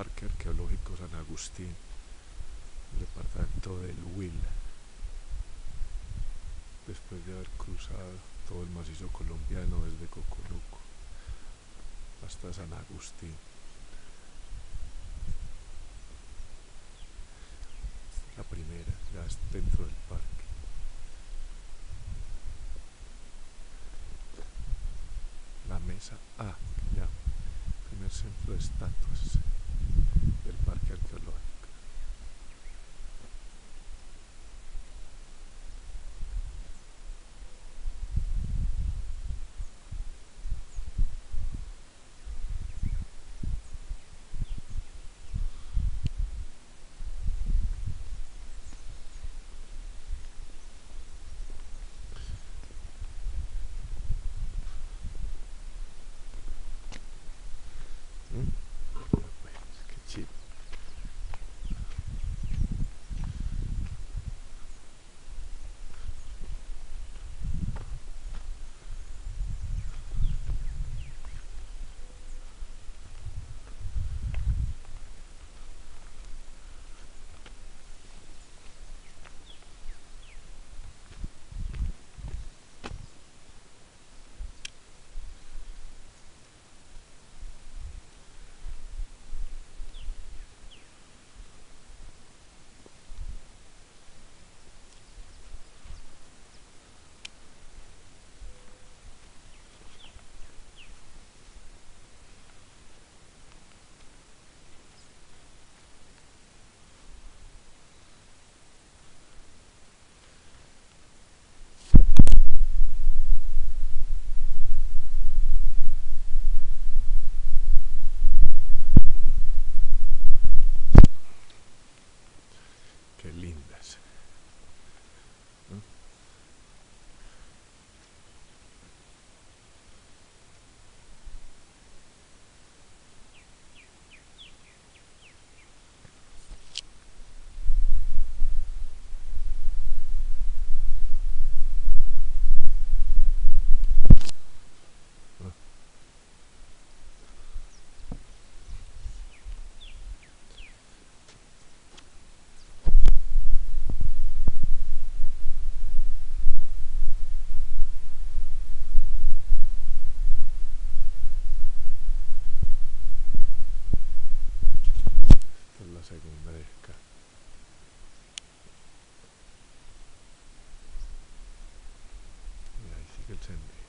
Parque Arqueológico San Agustín, departamento del Huila. Después de haber cruzado todo el macizo colombiano desde Cocoluco hasta San Agustín. La primera, ya dentro del parque. La mesa A, ya, primer centro de estatuas del parque arqueológico. attending.